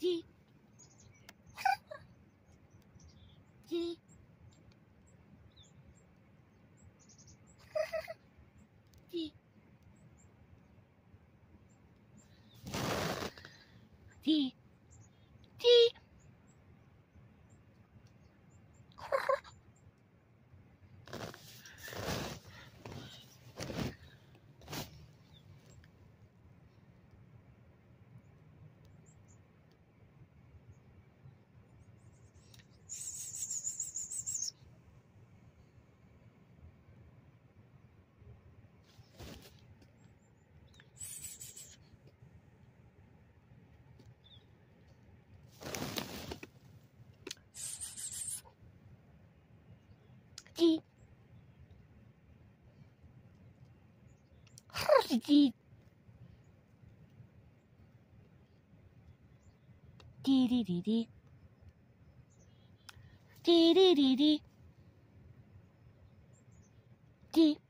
じ、じ、じ、じ、滴哈士滴滴滴滴滴滴滴滴滴滴。